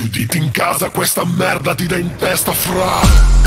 Chiuditi in casa, questa merda ti dà in testa fra.